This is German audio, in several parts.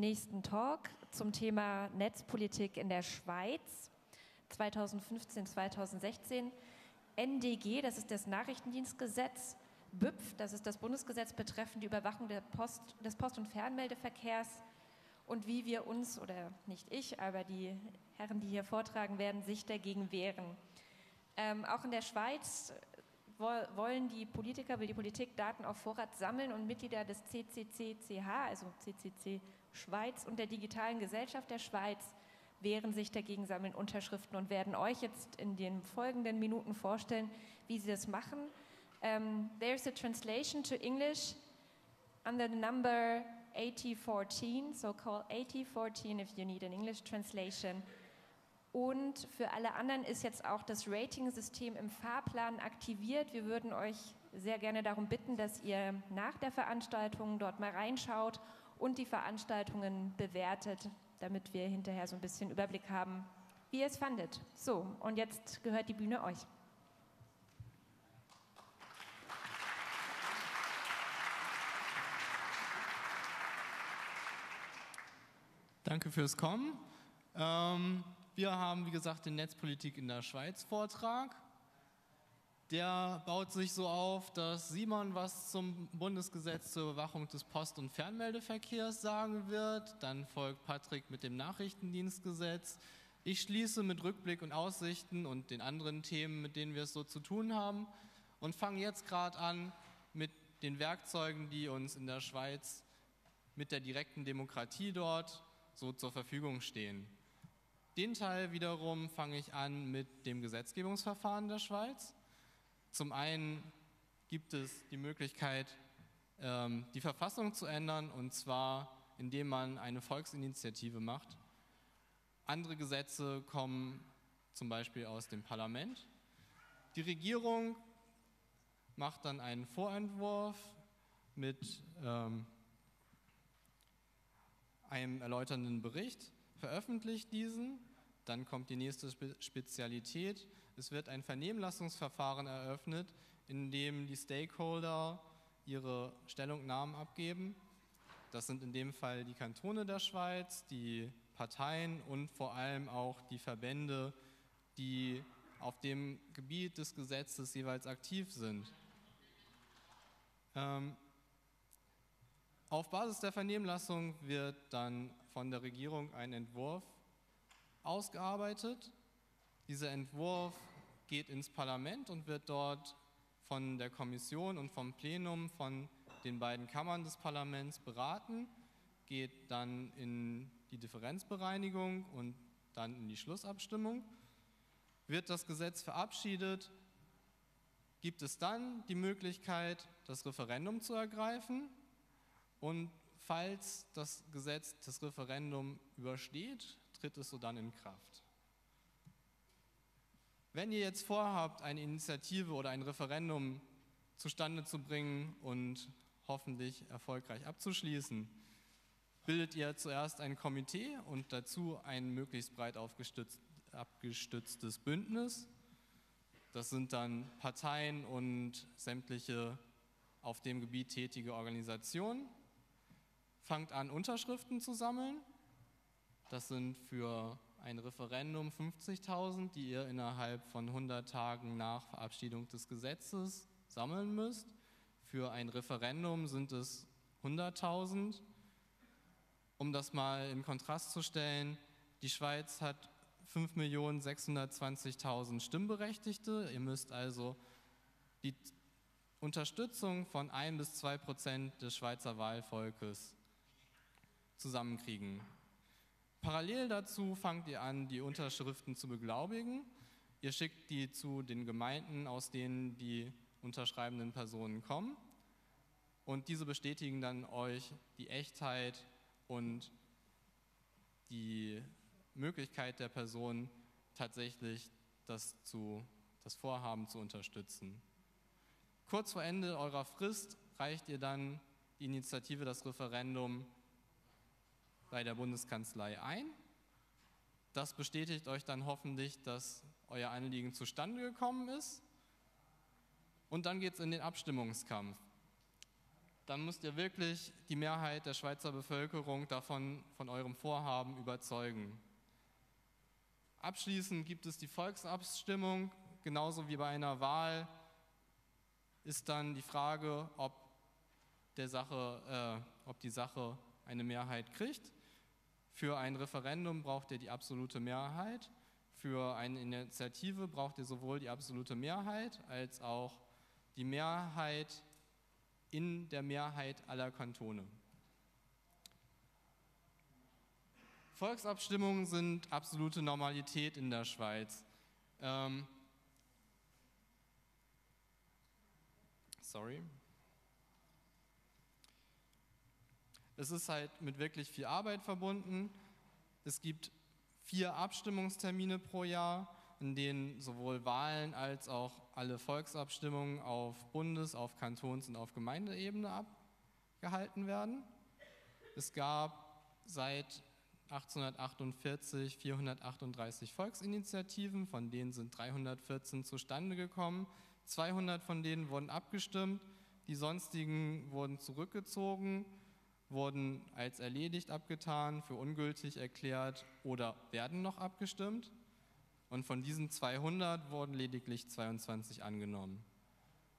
nächsten Talk zum Thema Netzpolitik in der Schweiz 2015, 2016. NDG, das ist das Nachrichtendienstgesetz, BÜPF, das ist das Bundesgesetz betreffend die Überwachung Post, des Post- und Fernmeldeverkehrs und wie wir uns, oder nicht ich, aber die Herren, die hier vortragen werden, sich dagegen wehren. Ähm, auch in der Schweiz wollen die Politiker, will die Politik Daten auf Vorrat sammeln und Mitglieder des CCC-CH, also CCC Schweiz und der digitalen Gesellschaft der Schweiz wehren sich dagegen, sammeln Unterschriften und werden euch jetzt in den folgenden Minuten vorstellen, wie sie das machen. Um, ähm, there's a translation to English under the number 8014, so call 8014 if you need an English translation. Und für alle anderen ist jetzt auch das Rating-System im Fahrplan aktiviert. Wir würden euch sehr gerne darum bitten, dass ihr nach der Veranstaltung dort mal reinschaut und die Veranstaltungen bewertet, damit wir hinterher so ein bisschen Überblick haben, wie ihr es fandet. So, und jetzt gehört die Bühne euch. Danke fürs Kommen. Ähm, wir haben, wie gesagt, den Netzpolitik in der Schweiz Vortrag. Der baut sich so auf, dass Simon was zum Bundesgesetz zur Überwachung des Post- und Fernmeldeverkehrs sagen wird. Dann folgt Patrick mit dem Nachrichtendienstgesetz. Ich schließe mit Rückblick und Aussichten und den anderen Themen, mit denen wir es so zu tun haben. Und fange jetzt gerade an mit den Werkzeugen, die uns in der Schweiz mit der direkten Demokratie dort so zur Verfügung stehen. Den Teil wiederum fange ich an mit dem Gesetzgebungsverfahren der Schweiz. Zum einen gibt es die Möglichkeit, ähm, die Verfassung zu ändern, und zwar indem man eine Volksinitiative macht. Andere Gesetze kommen zum Beispiel aus dem Parlament. Die Regierung macht dann einen Vorentwurf mit ähm, einem erläuternden Bericht, veröffentlicht diesen dann kommt die nächste Spezialität. Es wird ein Vernehmlassungsverfahren eröffnet, in dem die Stakeholder ihre Stellungnahmen abgeben. Das sind in dem Fall die Kantone der Schweiz, die Parteien und vor allem auch die Verbände, die auf dem Gebiet des Gesetzes jeweils aktiv sind. Ähm, auf Basis der Vernehmlassung wird dann von der Regierung ein Entwurf ausgearbeitet. Dieser Entwurf geht ins Parlament und wird dort von der Kommission und vom Plenum von den beiden Kammern des Parlaments beraten, geht dann in die Differenzbereinigung und dann in die Schlussabstimmung. Wird das Gesetz verabschiedet, gibt es dann die Möglichkeit, das Referendum zu ergreifen. Und falls das Gesetz das Referendum übersteht, tritt es so dann in Kraft. Wenn ihr jetzt vorhabt, eine Initiative oder ein Referendum zustande zu bringen und hoffentlich erfolgreich abzuschließen, bildet ihr zuerst ein Komitee und dazu ein möglichst breit abgestütztes Bündnis. Das sind dann Parteien und sämtliche auf dem Gebiet tätige Organisationen. Fangt an, Unterschriften zu sammeln das sind für ein Referendum 50.000, die ihr innerhalb von 100 Tagen nach Verabschiedung des Gesetzes sammeln müsst. Für ein Referendum sind es 100.000. Um das mal in Kontrast zu stellen, die Schweiz hat 5.620.000 Stimmberechtigte. Ihr müsst also die Unterstützung von 1 bis 2 Prozent des Schweizer Wahlvolkes zusammenkriegen. Parallel dazu fangt ihr an, die Unterschriften zu beglaubigen. Ihr schickt die zu den Gemeinden, aus denen die unterschreibenden Personen kommen. Und diese bestätigen dann euch die Echtheit und die Möglichkeit der Person, tatsächlich das, zu, das Vorhaben zu unterstützen. Kurz vor Ende eurer Frist reicht ihr dann die Initiative, das Referendum bei der Bundeskanzlei ein. Das bestätigt euch dann hoffentlich, dass euer Anliegen zustande gekommen ist. Und dann geht es in den Abstimmungskampf. dann müsst ihr wirklich die Mehrheit der Schweizer Bevölkerung davon, von eurem Vorhaben überzeugen. Abschließend gibt es die Volksabstimmung, genauso wie bei einer Wahl ist dann die Frage, ob, der Sache, äh, ob die Sache eine Mehrheit kriegt. Für ein Referendum braucht ihr die absolute Mehrheit. Für eine Initiative braucht ihr sowohl die absolute Mehrheit als auch die Mehrheit in der Mehrheit aller Kantone. Volksabstimmungen sind absolute Normalität in der Schweiz. Ähm, sorry. Es ist halt mit wirklich viel Arbeit verbunden. Es gibt vier Abstimmungstermine pro Jahr, in denen sowohl Wahlen als auch alle Volksabstimmungen auf Bundes-, auf Kantons- und auf Gemeindeebene abgehalten werden. Es gab seit 1848 438 Volksinitiativen, von denen sind 314 zustande gekommen. 200 von denen wurden abgestimmt, die sonstigen wurden zurückgezogen wurden als erledigt abgetan, für ungültig erklärt oder werden noch abgestimmt. Und von diesen 200 wurden lediglich 22 angenommen.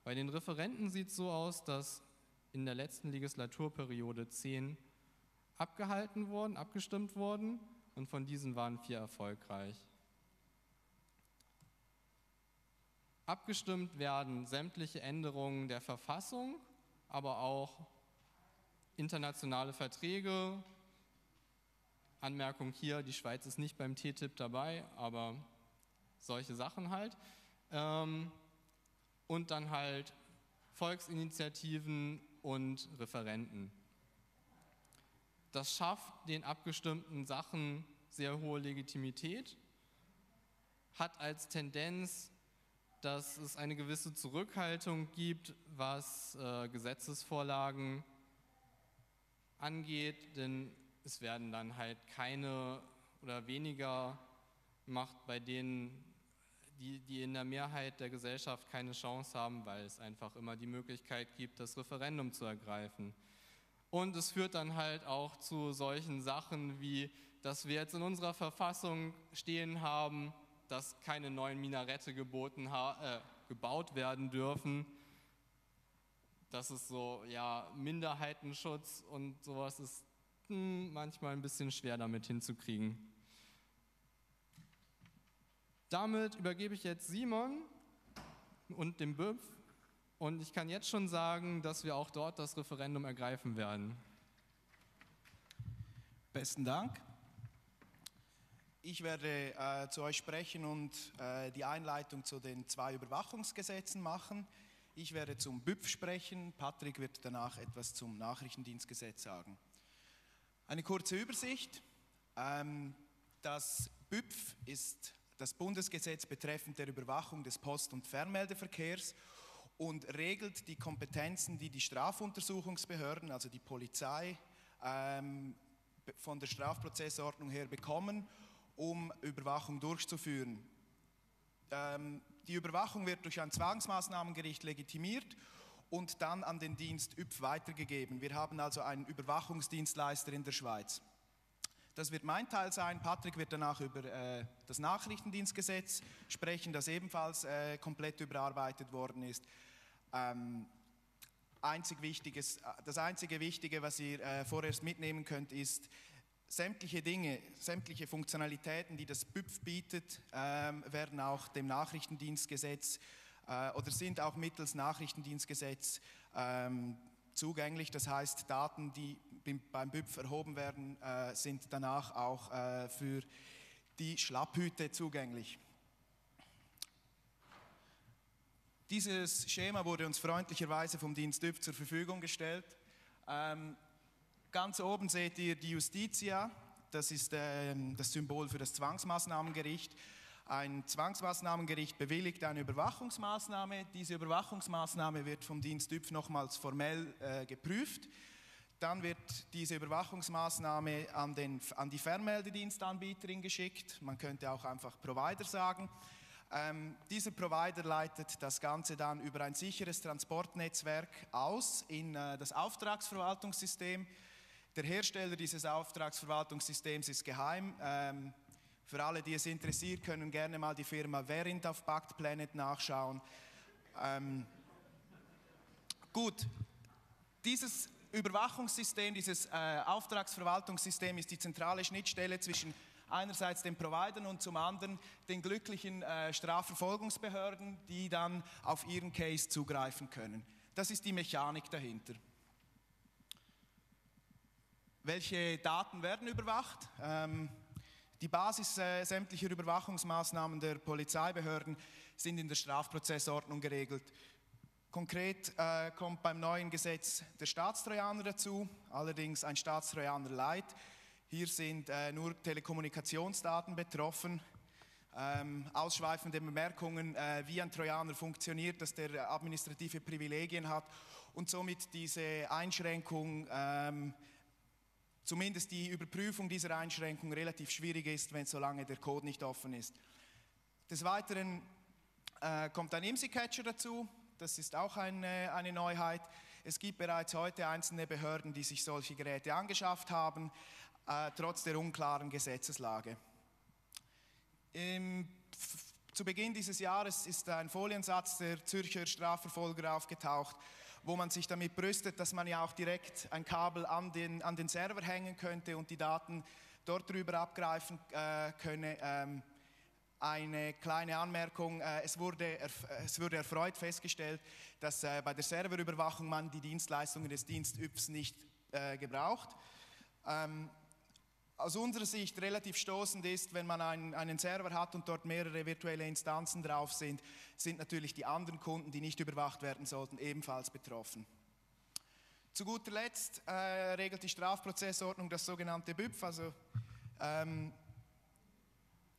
Bei den Referenten sieht es so aus, dass in der letzten Legislaturperiode 10 abgehalten wurden, abgestimmt wurden und von diesen waren vier erfolgreich. Abgestimmt werden sämtliche Änderungen der Verfassung, aber auch internationale Verträge. Anmerkung hier, die Schweiz ist nicht beim TTIP dabei, aber solche Sachen halt. Ähm, und dann halt Volksinitiativen und Referenten. Das schafft den abgestimmten Sachen sehr hohe Legitimität, hat als Tendenz, dass es eine gewisse Zurückhaltung gibt, was äh, Gesetzesvorlagen angeht, denn es werden dann halt keine oder weniger Macht bei denen, die, die in der Mehrheit der Gesellschaft keine Chance haben, weil es einfach immer die Möglichkeit gibt, das Referendum zu ergreifen. Und es führt dann halt auch zu solchen Sachen wie, dass wir jetzt in unserer Verfassung stehen haben, dass keine neuen Minarette geboten, äh, gebaut werden dürfen dass es so, ja, Minderheitenschutz und sowas ist hm, manchmal ein bisschen schwer damit hinzukriegen. Damit übergebe ich jetzt Simon und dem BÜPF und ich kann jetzt schon sagen, dass wir auch dort das Referendum ergreifen werden. Besten Dank. Ich werde äh, zu euch sprechen und äh, die Einleitung zu den zwei Überwachungsgesetzen machen. Ich werde zum BÜPF sprechen. Patrick wird danach etwas zum Nachrichtendienstgesetz sagen. Eine kurze Übersicht. Ähm, das BÜPF ist das Bundesgesetz betreffend der Überwachung des Post- und Fernmeldeverkehrs und regelt die Kompetenzen, die die Strafuntersuchungsbehörden, also die Polizei, ähm, von der Strafprozessordnung her bekommen, um Überwachung durchzuführen. Die Überwachung wird durch ein Zwangsmaßnahmengericht legitimiert und dann an den Dienst ÜPF weitergegeben. Wir haben also einen Überwachungsdienstleister in der Schweiz. Das wird mein Teil sein. Patrick wird danach über äh, das Nachrichtendienstgesetz sprechen, das ebenfalls äh, komplett überarbeitet worden ist. Ähm, einzig äh, das einzige Wichtige, was ihr äh, vorerst mitnehmen könnt, ist, sämtliche Dinge, sämtliche Funktionalitäten, die das BÜPF bietet, ähm, werden auch dem Nachrichtendienstgesetz äh, oder sind auch mittels Nachrichtendienstgesetz ähm, zugänglich. Das heißt, Daten, die beim BÜPF erhoben werden, äh, sind danach auch äh, für die Schlapphüte zugänglich. Dieses Schema wurde uns freundlicherweise vom Dienst ÜPF zur Verfügung gestellt. Ganz oben seht ihr die Justitia, das ist äh, das Symbol für das Zwangsmaßnahmengericht. Ein Zwangsmaßnahmengericht bewilligt eine Überwachungsmaßnahme. Diese Überwachungsmaßnahme wird vom Dienst ÜPF nochmals formell äh, geprüft. Dann wird diese Überwachungsmaßnahme an, den, an die Fernmeldedienstanbieterin geschickt. Man könnte auch einfach Provider sagen. Ähm, dieser Provider leitet das Ganze dann über ein sicheres Transportnetzwerk aus in äh, das Auftragsverwaltungssystem. Der Hersteller dieses Auftragsverwaltungssystems ist geheim. Ähm, für alle, die es interessiert, können gerne mal die Firma Verint auf Bugged Planet nachschauen. Ähm, gut, dieses Überwachungssystem, dieses äh, Auftragsverwaltungssystem ist die zentrale Schnittstelle zwischen einerseits den Providern und zum anderen den glücklichen äh, Strafverfolgungsbehörden, die dann auf ihren Case zugreifen können. Das ist die Mechanik dahinter. Welche Daten werden überwacht? Ähm, die Basis äh, sämtlicher Überwachungsmaßnahmen der Polizeibehörden sind in der Strafprozessordnung geregelt. Konkret äh, kommt beim neuen Gesetz der Staatstrojaner dazu, allerdings ein Staatstrojaner Light. Hier sind äh, nur Telekommunikationsdaten betroffen. Ähm, ausschweifende Bemerkungen, äh, wie ein Trojaner funktioniert, dass der administrative Privilegien hat und somit diese Einschränkung ähm, zumindest die Überprüfung dieser Einschränkung relativ schwierig ist, wenn solange der Code nicht offen ist. Des Weiteren äh, kommt ein IMSI-Catcher dazu. Das ist auch eine, eine Neuheit. Es gibt bereits heute einzelne Behörden, die sich solche Geräte angeschafft haben, äh, trotz der unklaren Gesetzeslage. Im, zu Beginn dieses Jahres ist ein Foliensatz der Zürcher Strafverfolger aufgetaucht, wo man sich damit brüstet, dass man ja auch direkt ein Kabel an den, an den Server hängen könnte und die Daten dort drüber abgreifen äh, könne. Ähm, eine kleine Anmerkung, äh, es, wurde, es wurde erfreut festgestellt, dass äh, bei der Serverüberwachung man die Dienstleistungen des Dienst YPS nicht äh, gebraucht. Aus unserer Sicht relativ stoßend ist, wenn man einen, einen, Server hat und dort mehrere virtuelle Instanzen drauf sind, sind natürlich die anderen Kunden, die nicht überwacht werden sollten, ebenfalls betroffen. Zu guter Letzt äh, regelt die Strafprozessordnung das sogenannte BÜPF, also ähm,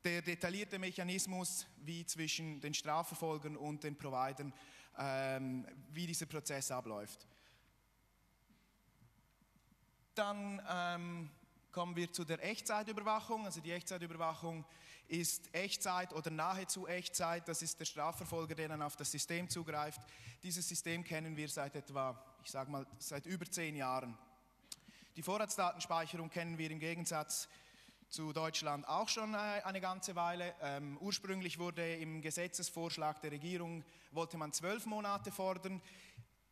der detaillierte Mechanismus, wie zwischen den Strafverfolgern und den Providern, ähm, wie dieser Prozess abläuft. Dann ähm, kommen wir zu der Echtzeitüberwachung. Also die Echtzeitüberwachung ist Echtzeit oder nahezu Echtzeit. Das ist der Strafverfolger, der dann auf das System zugreift. Dieses System kennen wir seit etwa, ich sage mal, seit über zehn Jahren. Die Vorratsdatenspeicherung kennen wir im Gegensatz zu Deutschland auch schon äh, eine ganze Weile. Ähm, ursprünglich wurde im Gesetzesvorschlag der Regierung, wollte man zwölf Monate fordern.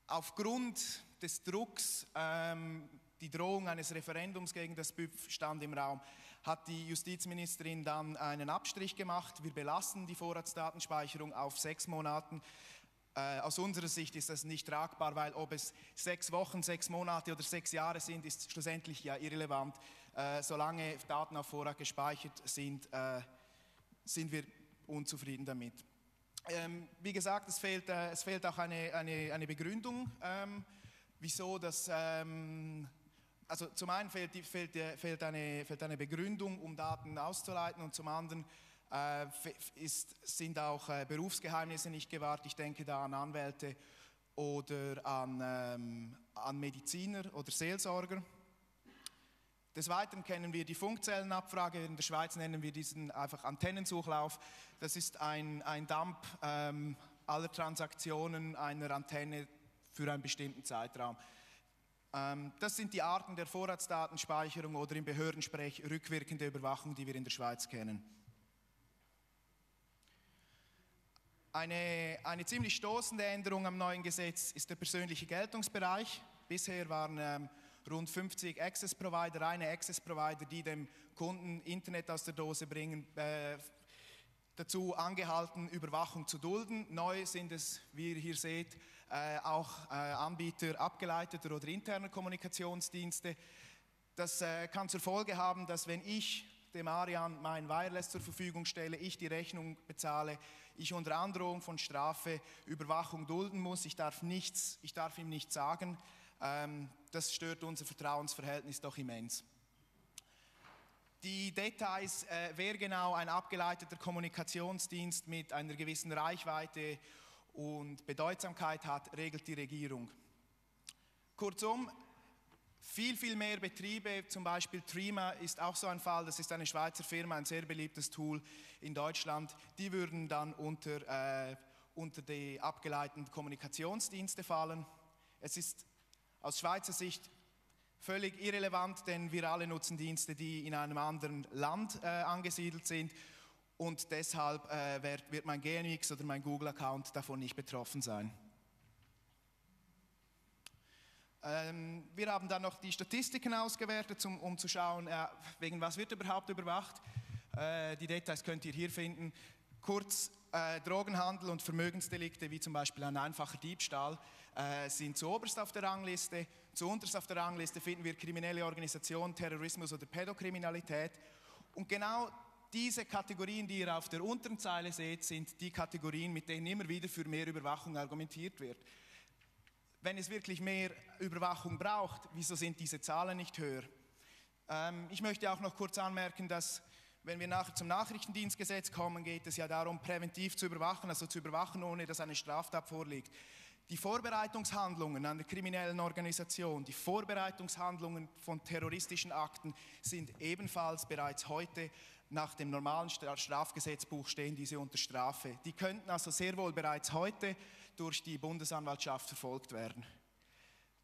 Aufgrund des Drucks ähm, die Drohung eines Referendums gegen das BÜPF stand im Raum, hat die Justizministerin dann einen Abstrich gemacht. Wir belassen die Vorratsdatenspeicherung auf sechs Monaten. Äh, aus unserer Sicht ist das nicht tragbar, weil ob es sechs Wochen, sechs Monate oder sechs Jahre sind, ist schlussendlich ja irrelevant. Äh, solange Daten auf Vorrat gespeichert sind, äh, sind wir unzufrieden damit. Ähm, wie gesagt, es fehlt, äh, es fehlt auch eine, eine, eine Begründung, ähm, wieso das ähm, also zum einen fehlt, fehlt, fehlt, eine, fehlt, eine, Begründung, um Daten auszuleiten und zum anderen äh, ist, sind auch äh, Berufsgeheimnisse nicht gewahrt. Ich denke da an Anwälte oder an, ähm, an Mediziner oder Seelsorger. Des Weiteren kennen wir die Funkzellenabfrage. In der Schweiz nennen wir diesen einfach Antennensuchlauf. Das ist ein, ein Dump ähm, aller Transaktionen einer Antenne für einen bestimmten Zeitraum. Ähm, das sind die Arten der Vorratsdatenspeicherung oder im Behördensprech rückwirkende Überwachung, die wir in der Schweiz kennen. Eine, eine ziemlich stoßende Änderung am neuen Gesetz ist der persönliche Geltungsbereich. Bisher waren ähm, rund 50 Access Provider, reine Access Provider, die dem Kunden Internet aus der Dose bringen, äh, dazu angehalten, Überwachung zu dulden. Neu sind es, wie ihr hier seht, äh, auch äh, Anbieter abgeleiteter oder interner Kommunikationsdienste. Das äh, kann zur Folge haben, dass wenn ich dem Arian mein Wireless zur Verfügung stelle, ich die Rechnung bezahle, ich unter Androhung von Strafe Überwachung dulden muss, ich darf, nichts, ich darf ihm nichts sagen, ähm, das stört unser Vertrauensverhältnis doch immens. Die Details, äh, wer genau ein abgeleiteter Kommunikationsdienst mit einer gewissen Reichweite und Bedeutsamkeit hat, regelt die Regierung. Kurzum, Viel, viel mehr Betriebe, zum Beispiel Trima ist auch so ein Fall, das ist eine Schweizer Firma, ein sehr beliebtes Tool in Deutschland, die würden dann unter, äh, unter die abgeleiteten Kommunikationsdienste fallen. Es ist aus Schweizer Sicht völlig irrelevant, denn wir alle nutzen Dienste, die in einem anderen Land äh, angesiedelt sind und deshalb äh, wird, mein GNX oder mein Google-Account davon nicht betroffen sein. Ähm, wir haben dann noch die Statistiken ausgewertet, um, zu schauen, äh, wegen was wird überhaupt überwacht. Äh, die Details könnt ihr hier finden. Kurz, äh, Drogenhandel und Vermögensdelikte, wie zum Beispiel ein einfacher Diebstahl, sind zuoberst auf der Rangliste. Zuunterst auf der Rangliste finden wir kriminelle Organisationen, Terrorismus oder Pädokriminalität. Und genau diese Kategorien, die ihr auf der unteren Zeile seht, sind die Kategorien, mit denen immer wieder für mehr Überwachung argumentiert wird wenn es wirklich mehr Überwachung braucht, wieso sind diese Zahlen nicht höher? Ähm, ich möchte auch noch kurz anmerken, dass wenn wir nachher zum Nachrichtendienstgesetz kommen, geht es ja darum, präventiv zu überwachen, also zu überwachen, ohne dass eine Straftat vorliegt. Die Vorbereitungshandlungen an der kriminellen Organisation, die Vorbereitungshandlungen von terroristischen Akten sind ebenfalls bereits heute nach dem normalen Strafgesetzbuch stehen diese unter Strafe. Die könnten also sehr wohl bereits heute durch die Bundesanwaltschaft verfolgt werden.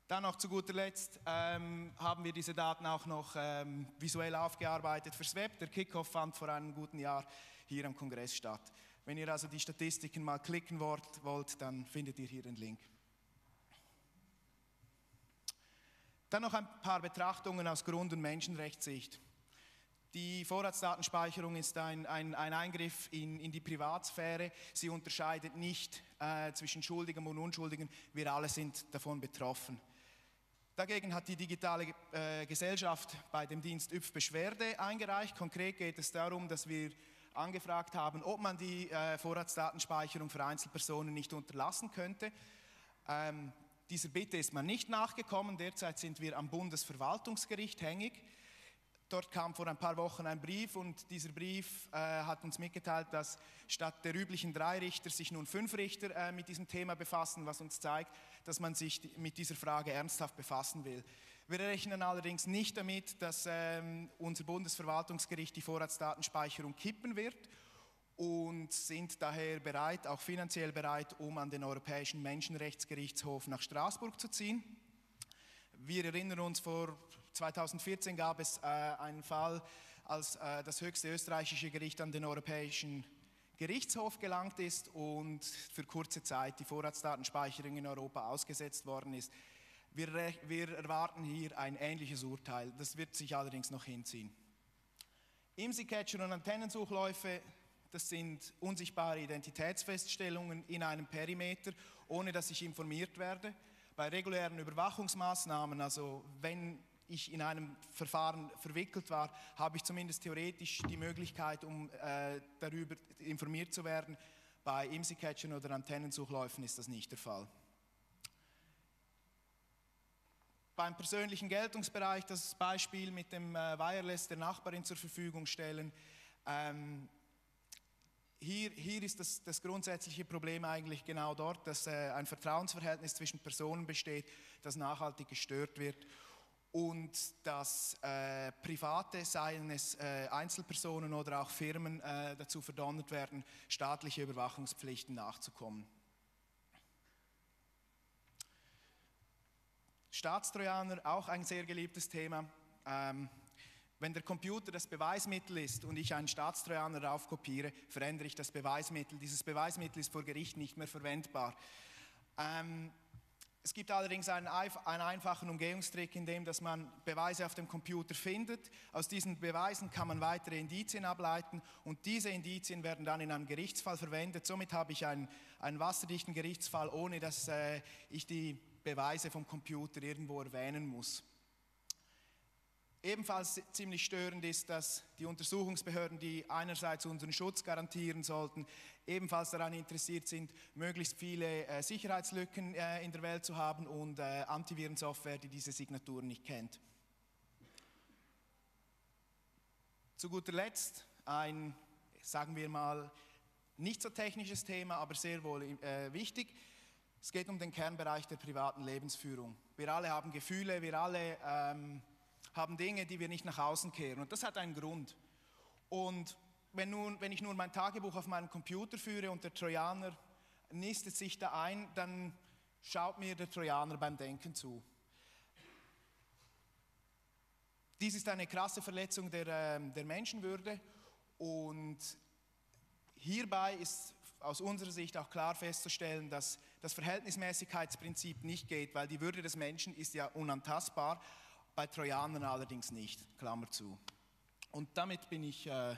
Dann noch zu guter Letzt ähm, haben wir diese Daten auch noch ähm, visuell aufgearbeitet fürs Web. Der Kickoff fand vor einem guten Jahr hier am Kongress statt. Wenn ihr also die Statistiken mal klicken wollt, wollt dann findet ihr hier den Link. Dann noch ein paar Betrachtungen aus Grund- und Menschenrechtssicht. Die Vorratsdatenspeicherung ist ein, ein, ein Eingriff in, in, die Privatsphäre. Sie unterscheidet nicht äh, zwischen Schuldigen und Unschuldigen. Wir alle sind davon betroffen. Dagegen hat die digitale äh, Gesellschaft bei dem Dienst ÜPF Beschwerde eingereicht. Konkret geht es darum, dass wir angefragt haben, ob man die äh, Vorratsdatenspeicherung für Einzelpersonen nicht unterlassen könnte. Ähm, dieser Bitte ist man nicht nachgekommen. Derzeit sind wir am Bundesverwaltungsgericht hängig. Dort kam vor ein paar Wochen ein Brief und dieser Brief äh, hat uns mitgeteilt, dass statt der üblichen drei Richter sich nun fünf Richter äh, mit diesem Thema befassen, was uns zeigt, dass man sich mit dieser Frage ernsthaft befassen will. Wir rechnen allerdings nicht damit, dass ähm, unser Bundesverwaltungsgericht die Vorratsdatenspeicherung kippen wird und sind daher bereit, auch finanziell bereit, um an den Europäischen Menschenrechtsgerichtshof nach Straßburg zu ziehen. Wir erinnern uns vor 2014 gab es äh, einen Fall, als äh, das höchste österreichische Gericht an den Europäischen Gerichtshof gelangt ist und für kurze Zeit die Vorratsdatenspeicherung in Europa ausgesetzt worden ist. Wir, wir erwarten hier ein ähnliches Urteil. Das wird sich allerdings noch hinziehen. IMSI-Catcher und Antennensuchläufe, das sind unsichtbare Identitätsfeststellungen in einem Perimeter, ohne dass ich informiert werde. Bei regulären Überwachungsmaßnahmen, also wenn ich in einem Verfahren verwickelt war, habe ich zumindest theoretisch die Möglichkeit, um äh, darüber informiert zu werden. Bei IMSI-Catchern oder Antennensuchläufen ist das nicht der Fall. Beim persönlichen Geltungsbereich das Beispiel mit dem äh, Wireless der Nachbarin zur Verfügung stellen. Ähm, hier, hier, ist das, das, grundsätzliche Problem eigentlich genau dort, dass äh, ein Vertrauensverhältnis zwischen Personen besteht, das nachhaltig gestört wird und dass äh, Private, seien es äh, Einzelpersonen oder auch Firmen, äh, dazu verdonnert werden, staatliche Überwachungspflichten nachzukommen. Staatstrojaner, auch ein sehr geliebtes Thema. Ähm, wenn der Computer das Beweismittel ist und ich einen Staatstrojaner raufkopiere, verändere ich das Beweismittel. Dieses Beweismittel ist vor Gericht nicht mehr verwendbar. Ähm, es gibt allerdings einen, einen, einfachen Umgehungstrick, in dem dass man Beweise auf dem Computer findet. Aus diesen Beweisen kann man weitere Indizien ableiten und diese Indizien werden dann in einem Gerichtsfall verwendet. Somit habe ich einen, einen wasserdichten Gerichtsfall, ohne dass äh, ich die Beweise vom Computer irgendwo erwähnen muss. Ebenfalls ziemlich störend ist, dass die Untersuchungsbehörden, die einerseits unseren Schutz garantieren sollten, ebenfalls daran interessiert sind, möglichst viele äh, Sicherheitslücken äh, in der Welt zu haben und äh, Antivirensoftware, die diese Signaturen nicht kennt. Zu guter Letzt ein, sagen wir mal, nicht so technisches Thema, aber sehr wohl wichtig. Es geht um den Kernbereich der privaten Lebensführung. Wir alle haben Gefühle, wir alle ähm, haben Dinge, die wir nicht nach außen kehren. Und das hat einen Grund. Und wenn, nun, wenn ich nun mein Tagebuch auf meinem Computer führe und der Trojaner nistet sich da ein, dann schaut mir der Trojaner beim Denken zu. Dies ist eine krasse Verletzung der, ähm, der Menschenwürde und hierbei ist aus unserer Sicht auch klar festzustellen, dass das Verhältnismäßigkeitsprinzip nicht geht, weil die Würde des Menschen ist ja unantastbar, bei Trojanern allerdings nicht, Klammer zu. Und damit bin ich, äh,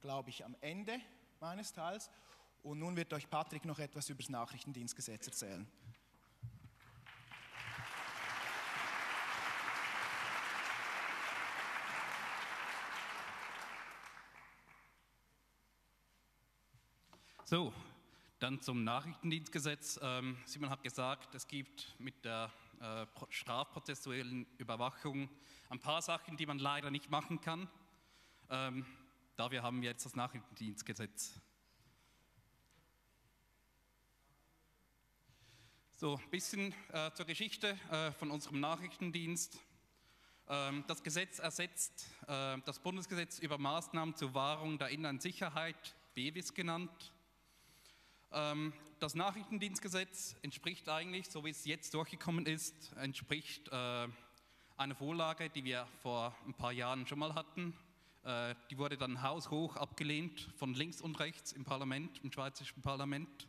glaube ich, am Ende meines Teils. Und nun wird euch Patrick noch etwas über das Nachrichtendienstgesetz erzählen. So, dann zum Nachrichtendienstgesetz. Ähm, Simon hat gesagt, es gibt mit der äh, strafprozessuellen Überwachung ein paar Sachen, die man leider nicht machen kann. Ähm, dafür haben wir jetzt das Nachrichtendienstgesetz. So, ein bisschen äh, zur Geschichte äh, von unserem Nachrichtendienst. Ähm, das Gesetz ersetzt äh, das Bundesgesetz über Maßnahmen zur Wahrung der inneren Sicherheit, BEWIS genannt. Ähm, das Nachrichtendienstgesetz entspricht eigentlich, so wie es jetzt durchgekommen ist, entspricht äh, einer Vorlage, die wir vor ein paar Jahren schon mal hatten. Äh, die wurde dann haushoch abgelehnt von links und rechts im Parlament, im schweizerischen Parlament.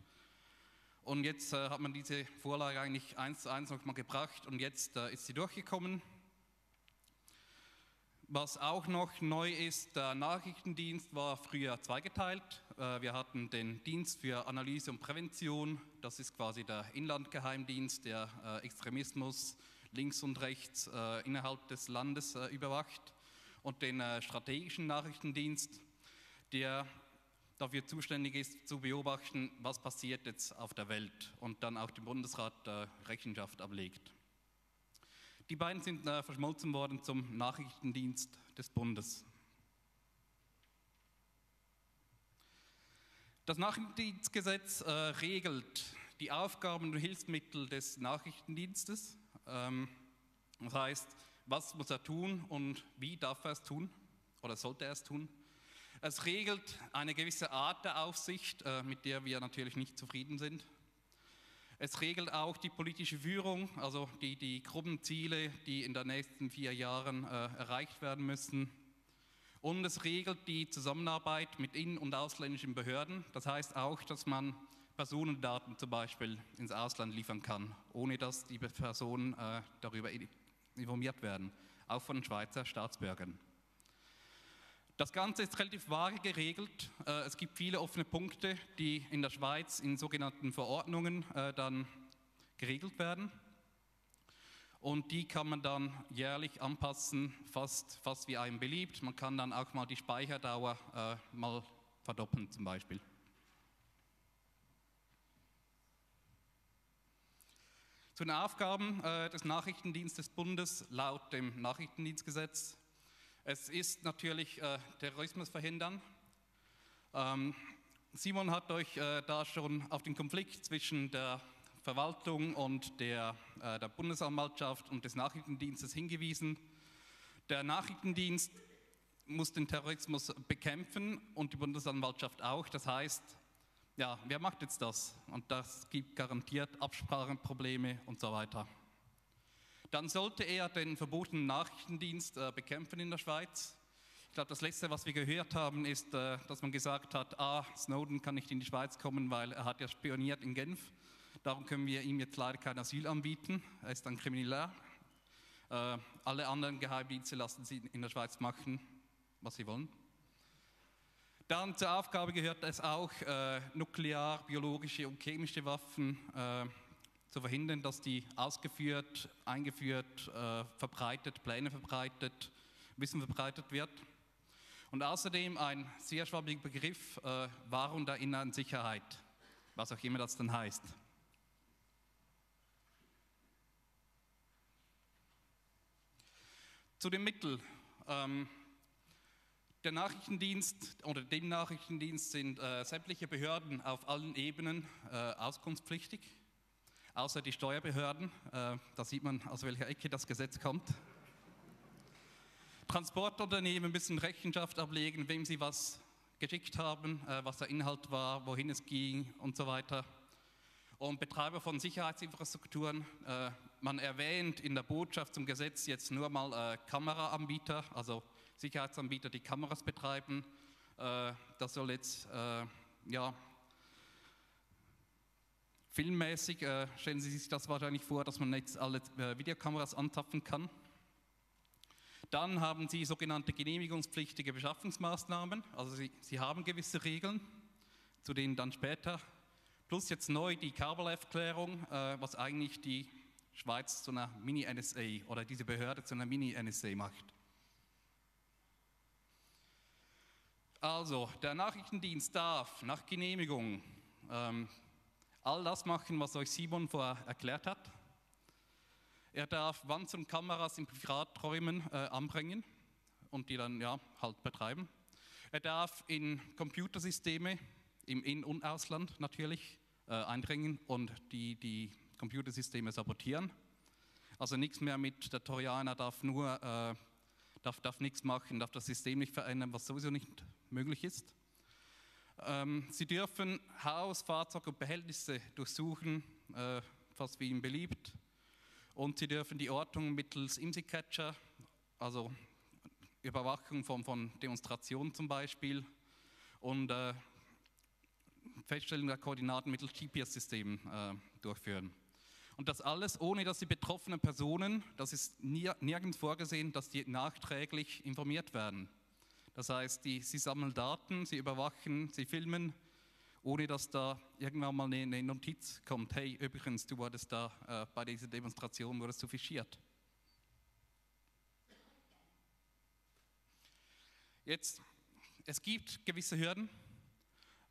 Und jetzt äh, hat man diese Vorlage eigentlich eins zu eins nochmal gebracht und jetzt ist sie durchgekommen. Was auch noch neu ist, der Nachrichtendienst war früher zweigeteilt. Äh, wir hatten den Dienst für Analyse und Prävention, das ist quasi der Inlandgeheimdienst, der äh, Extremismus links und rechts äh, innerhalb des Landes überwacht, und den strategischen Nachrichtendienst, der dafür zuständig ist, zu beobachten, was passiert jetzt auf der Welt und dann auch dem Bundesrat Rechenschaft ablegt. Die beiden sind äh, verschmolzen worden zum Nachrichtendienst des Bundes. Das Nachrichtendienstgesetz äh, regelt die Aufgaben und Hilfsmittel des Nachrichtendienstes. Ähm, das heißt, was muss er tun und wie darf er es tun oder sollte er es tun. Es regelt eine gewisse Art der Aufsicht, äh, mit der wir natürlich nicht zufrieden sind. Es regelt auch die politische Führung, also die, die Gruppenziele, die in den nächsten vier Jahren äh, erreicht werden müssen. Und es regelt die Zusammenarbeit mit in- und ausländischen Behörden. Das heißt auch, dass man Personendaten zum Beispiel ins Ausland liefern kann, ohne dass die Personen äh, darüber informiert werden, auch von Schweizer Staatsbürgern. Das Ganze ist relativ vage geregelt. Äh, es gibt viele offene Punkte, die in der Schweiz in sogenannten Verordnungen äh, dann geregelt werden. Und die kann man dann jährlich anpassen, fast, fast wie einem beliebt. Man kann dann auch mal die Speicherdauer äh, mal verdoppeln zum Beispiel. Zu den Aufgaben des Nachrichtendienstes des Bundes laut dem Nachrichtendienstgesetz es ist natürlich äh, Terrorismus verhindern. Ähm, Simon hat euch äh, da schon auf den Konflikt zwischen der Verwaltung und der, äh, der Bundesanwaltschaft und des Nachrichtendienstes hingewiesen. Der Nachrichtendienst muss den Terrorismus bekämpfen und die Bundesanwaltschaft auch. Das heißt, ja, wer macht jetzt das? Und das gibt garantiert Abspracheprobleme und so weiter dann sollte er den verbotenen Nachrichtendienst äh, bekämpfen in der Schweiz. Ich glaube, das Letzte, was wir gehört haben, ist, äh, dass man gesagt hat, ah, Snowden kann nicht in die Schweiz kommen, weil er hat ja spioniert in Genf. Darum können wir ihm jetzt leider kein Asyl anbieten. Er ist ein Krimineller. Äh, alle anderen Geheimdienste lassen sie in der Schweiz machen, was sie wollen. Dann zur Aufgabe gehört es auch, äh, nuklear, biologische und chemische Waffen äh, zu verhindern, dass die ausgeführt, eingeführt, äh, verbreitet, Pläne verbreitet, Wissen verbreitet wird. Und außerdem ein sehr schwammiger Begriff, äh, Wahrung der inneren Sicherheit, was auch immer das dann heißt. Zu den Mitteln. Ähm, der Nachrichtendienst oder dem Nachrichtendienst sind äh, sämtliche Behörden auf allen Ebenen äh, auskunftspflichtig. Außer die Steuerbehörden. Äh, da sieht man, aus welcher Ecke das Gesetz kommt. Transportunternehmen müssen Rechenschaft ablegen, wem sie was geschickt haben, äh, was der Inhalt war, wohin es ging und so weiter. Und Betreiber von Sicherheitsinfrastrukturen, äh, man erwähnt in der Botschaft zum Gesetz jetzt nur mal Kameraanbieter, also Sicherheitsanbieter, die Kameras betreiben. Das soll jetzt, ja, filmmäßig, äh, stellen Sie sich das wahrscheinlich vor, dass man jetzt alle äh, Videokameras anzapfen kann. Dann haben Sie sogenannte genehmigungspflichtige Beschaffungsmaßnahmen, also Sie, Sie haben gewisse Regeln, zu denen dann später, plus jetzt neu die Kabelaufklärung, äh, was eigentlich die Schweiz zu einer Mini-NSA oder diese Behörde zu einer Mini-NSA macht. Also, der Nachrichtendienst darf nach Genehmigung ähm, all das machen, was euch Simon vorher erklärt hat. Er darf Wands und Kameras in Privaträumen äh, anbringen und die dann ja, halt betreiben. Er darf in Computersysteme im In- und Ausland natürlich äh, eindringen und die, die Computersysteme sabotieren. Also nichts mehr mit, der Trojaner darf nur, äh, darf, darf nichts machen, darf das System nicht verändern, was sowieso nicht möglich ist. Ähm, sie dürfen Haus, Fahrzeug und Behältnisse durchsuchen, äh, fast wie ihnen beliebt. Und sie dürfen die Ortung mittels IMSI-Catcher, also Überwachung von, von Demonstrationen zum Beispiel, und äh, Feststellung der Koordinaten mittels GPS-Systemen äh, durchführen. Und das alles, ohne dass die betroffenen Personen, das ist nirgends vorgesehen, dass die nachträglich informiert werden. Das heißt, die, sie sammeln Daten, sie überwachen, sie filmen, ohne dass da irgendwann mal eine, eine Notiz kommt, hey, übrigens, du wurdest da äh, bei dieser Demonstration, wurdest du fischiert. Jetzt, es gibt gewisse Hürden,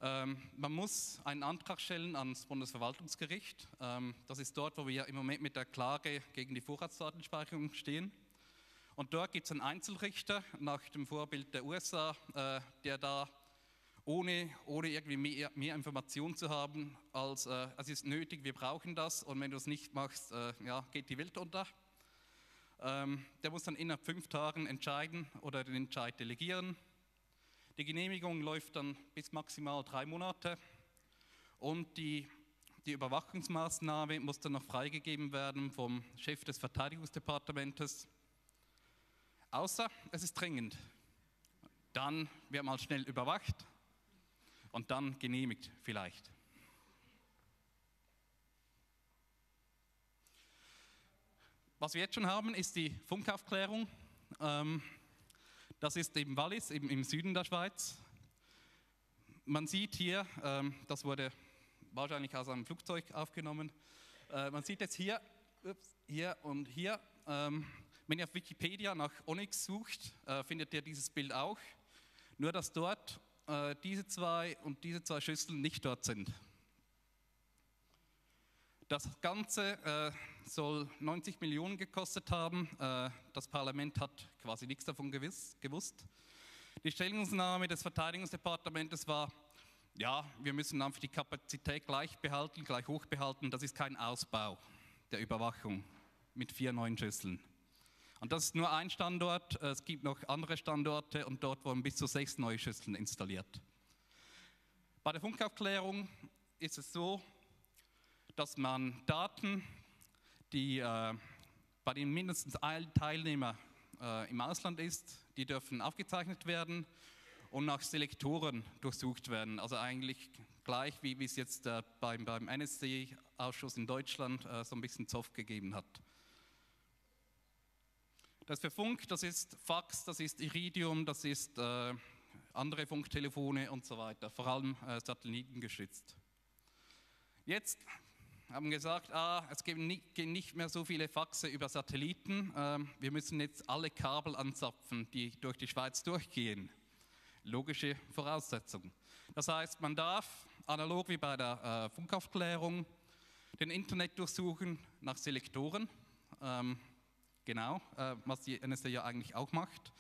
ähm, man muss einen Antrag stellen ans Bundesverwaltungsgericht. Ähm, das ist dort, wo wir im Moment mit der Klage gegen die Vorratsdatenspeicherung stehen. Und dort gibt es einen Einzelrichter nach dem Vorbild der USA, äh, der da ohne, ohne irgendwie mehr, mehr Informationen zu haben, als äh, es ist nötig, wir brauchen das und wenn du es nicht machst, äh, ja, geht die Welt unter. Ähm, der muss dann innerhalb fünf Tagen entscheiden oder den Entscheid delegieren. Die Genehmigung läuft dann bis maximal drei Monate und die, die Überwachungsmaßnahme muss dann noch freigegeben werden vom Chef des Verteidigungsdepartementes. Außer es ist dringend. Dann wird mal schnell überwacht und dann genehmigt vielleicht. Was wir jetzt schon haben, ist die Funkaufklärung. Ähm, das ist eben Wallis, eben im Süden der Schweiz. Man sieht hier, ähm, das wurde wahrscheinlich aus einem Flugzeug aufgenommen, äh, man sieht jetzt hier, hier und hier, ähm, wenn ihr auf Wikipedia nach Onyx sucht, äh, findet ihr dieses Bild auch, nur dass dort äh, diese zwei und diese zwei Schüsseln nicht dort sind. Das Ganze äh, soll 90 Millionen gekostet haben. Äh, das Parlament hat quasi nichts davon gewiss, gewusst. Die Stellungnahme des Verteidigungsdepartements war, ja, wir müssen einfach die Kapazität gleich behalten, gleich hoch behalten. Das ist kein Ausbau der Überwachung mit vier neuen Schüsseln. Und das ist nur ein Standort. Es gibt noch andere Standorte und dort wurden bis zu sechs neue Schüsseln installiert. Bei der Funkaufklärung ist es so, dass man Daten, die äh, bei denen mindestens ein Teilnehmer äh, im Ausland ist, die dürfen aufgezeichnet werden und nach Selektoren durchsucht werden. Also eigentlich gleich wie, es jetzt äh, beim, beim NSC-Ausschuss in Deutschland äh, so ein bisschen Zoff gegeben hat. Das für Funk, das ist Fax, das ist Iridium, das ist äh, andere Funktelefone und so weiter, vor allem äh, satellitengeschützt. Jetzt haben gesagt, ah, es gehen nicht mehr so viele Faxe über Satelliten, ähm, wir müssen jetzt alle Kabel anzapfen, die durch die Schweiz durchgehen. Logische Voraussetzung. Das heißt, man darf, analog wie bei der äh, Funkaufklärung, den Internet durchsuchen nach Selektoren, ähm, genau, äh, was die NSA ja eigentlich auch macht.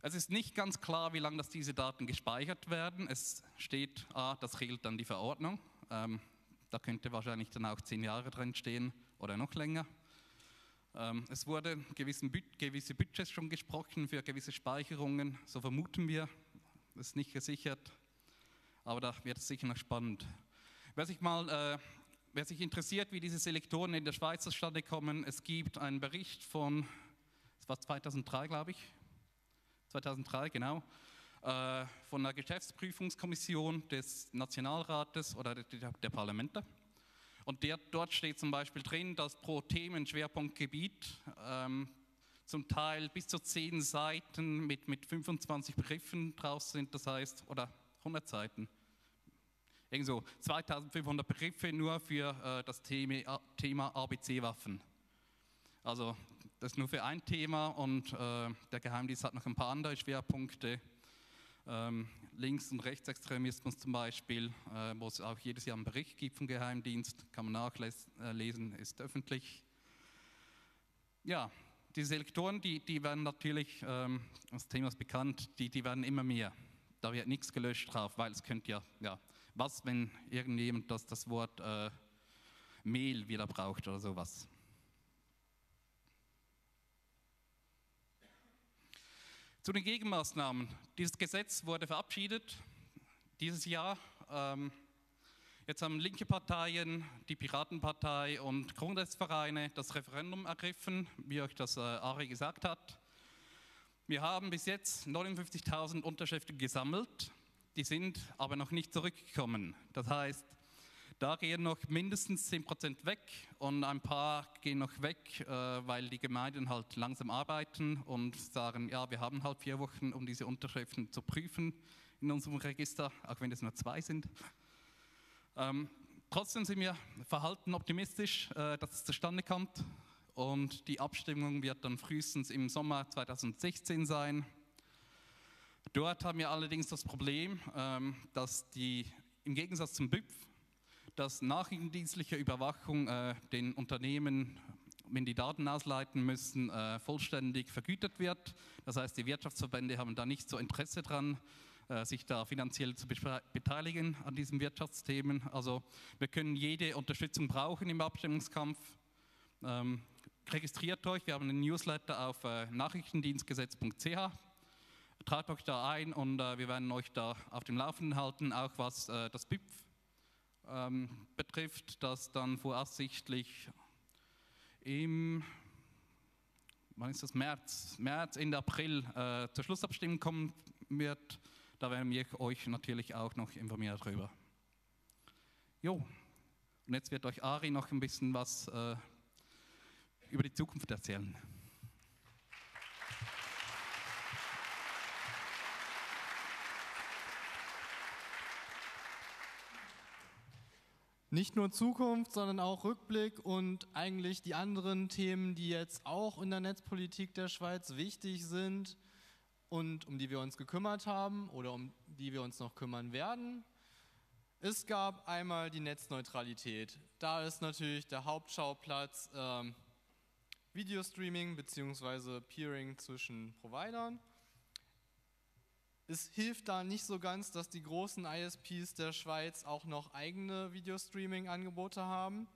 Es ist nicht ganz klar, wie lange diese Daten gespeichert werden. Es steht, ah, das regelt dann die Verordnung. Ähm, Da könnte wahrscheinlich dann auch zehn Jahre drin stehen oder noch länger. Ähm, es wurde gewissen, gewisse Budgets schon gesprochen für gewisse Speicherungen, so vermuten wir. Das ist nicht gesichert, aber da wird es sicher noch spannend. Wer sich mal äh, wer sich interessiert, wie diese Selektoren in der Schweiz zustande kommen, es gibt einen Bericht von, das war 2003, glaube ich, 2003, genau, äh, von der Geschäftsprüfungskommission des Nationalrates oder der, der Parlamente. Und der, dort steht zum Beispiel drin, dass pro Themenschwerpunktgebiet ähm, zum Teil bis zu zehn Seiten mit, mit 25 Begriffen drauf sind, das heißt, oder 100 Seiten. Irgend so 2500 Begriffe nur für äh, das Thema, Thema ABC-Waffen. Also das nur für ein Thema und äh, der Geheimdienst hat noch ein paar andere Schwerpunkte. Ähm, Links- und Rechtsextremismus zum Beispiel, äh, wo es auch jedes Jahr einen Bericht gibt vom Geheimdienst, kann man nachlesen, äh, ist öffentlich. Ja, die Selektoren, die, die werden natürlich, ähm, das Thema ist bekannt, die, die werden immer mehr. Da wird nichts gelöscht drauf, weil es könnte ja, ja was, wenn irgendjemand das, das Wort äh, Mehl wieder braucht oder sowas. Zu den Gegenmaßnahmen. Dieses Gesetz wurde verabschiedet dieses Jahr. Ähm, jetzt haben linke Parteien, die Piratenpartei und Grundrechtsvereine das Referendum ergriffen, wie euch das äh, Ari gesagt hat. Wir haben bis jetzt 59.000 Unterschriften gesammelt, die sind aber noch nicht zurückgekommen. Das heißt, da gehen noch mindestens 10% weg und ein paar gehen noch weg, äh, weil die Gemeinden halt langsam arbeiten und sagen, ja, wir haben halt vier Wochen, um diese Unterschriften zu prüfen in unserem Register, auch wenn es nur zwei sind. Ähm, trotzdem sind wir verhalten optimistisch, äh, dass es zustande kommt und die Abstimmung wird dann frühestens im Sommer 2016 sein. Dort haben wir allerdings das Problem, ähm, dass die im Gegensatz zum BÜPF dass nachrichtendienstliche Überwachung äh, den Unternehmen, wenn die Daten ausleiten müssen, äh, vollständig vergütet wird. Das heißt, die Wirtschaftsverbände haben da nicht so Interesse dran, äh, sich da finanziell zu beteiligen an diesen Wirtschaftsthemen. Also wir können jede Unterstützung brauchen im Abstimmungskampf. Ähm, registriert euch, wir haben einen Newsletter auf nachrichtendienstgesetz.ch. Tragt euch da ein und äh, wir werden euch da auf dem Laufenden halten, auch was äh, das BIPF ähm, betrifft, das dann voraussichtlich im wann ist das? März, März, Ende April äh, zur Schlussabstimmung kommen wird. Da werden wir euch natürlich auch noch informieren darüber. Jo, und jetzt wird euch Ari noch ein bisschen was äh, über die Zukunft erzählen. Nicht nur Zukunft, sondern auch Rückblick und eigentlich die anderen Themen, die jetzt auch in der Netzpolitik der Schweiz wichtig sind und um die wir uns gekümmert haben oder um die wir uns noch kümmern werden. Es gab einmal die Netzneutralität. Da ist natürlich der Hauptschauplatz ähm, Videostreaming bzw. Peering zwischen Providern. Es hilft da nicht so ganz, dass die großen ISPs der Schweiz auch noch eigene Videostreaming-Angebote haben.